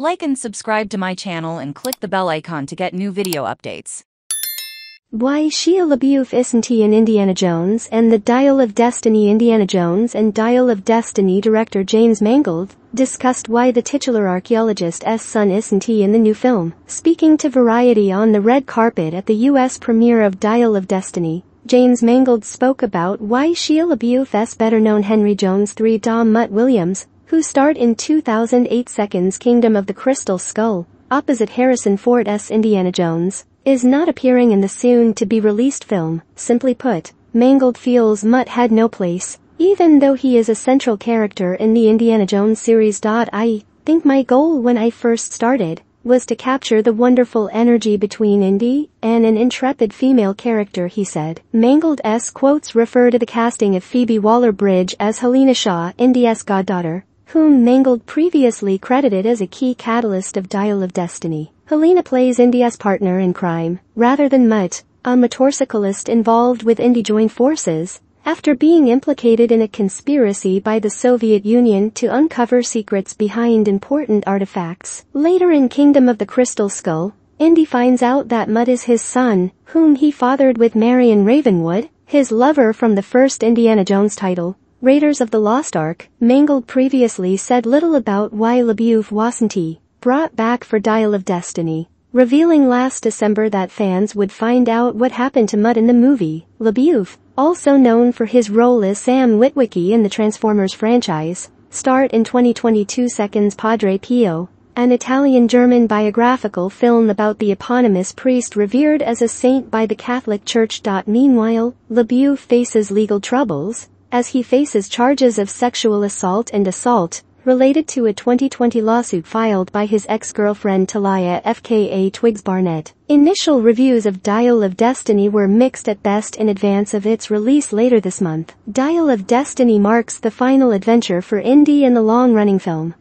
Like and subscribe to my channel and click the bell icon to get new video updates. Why Shia LaBeouf isn't he in Indiana Jones and the Dial of Destiny Indiana Jones and Dial of Destiny director James Mangold discussed why the titular archaeologist's son isn't he in the new film. Speaking to Variety on the red carpet at the US premiere of Dial of Destiny, James Mangold spoke about why Shia LaBeouf's better-known Henry Jones 3 Dom Mutt Williams, who starred in 2008 Seconds Kingdom of the Crystal Skull, opposite Harrison Ford's Indiana Jones, is not appearing in the soon-to-be-released film. Simply put, Mangold feels Mutt had no place, even though he is a central character in the Indiana Jones series. I think my goal when I first started was to capture the wonderful energy between Indy and an intrepid female character he said. Mangold's quotes refer to the casting of Phoebe Waller-Bridge as Helena Shaw, Indy's goddaughter, whom Mangold previously credited as a key catalyst of Dial of Destiny. Helena plays Indy's partner in crime, rather than Mutt, a motorcyclist involved with Indy joint forces, after being implicated in a conspiracy by the Soviet Union to uncover secrets behind important artifacts. Later in Kingdom of the Crystal Skull, Indy finds out that Mutt is his son, whom he fathered with Marion Ravenwood, his lover from the first Indiana Jones title. Raiders of the Lost Ark, Mangold previously said little about why LaBeouf wasn't brought back for Dial of Destiny, revealing last December that fans would find out what happened to Mutt in the movie. LaBeouf, also known for his role as Sam Witwicky in the Transformers franchise, starred in 2022 Seconds Padre Pio, an Italian-German biographical film about the eponymous priest revered as a saint by the Catholic Church. Meanwhile, LaBeouf faces legal troubles, as he faces charges of sexual assault and assault, related to a 2020 lawsuit filed by his ex-girlfriend Tahliah FKA Twigs Barnett. Initial reviews of Dial of Destiny were mixed at best in advance of its release later this month. Dial of Destiny marks the final adventure for Indy in the long-running film.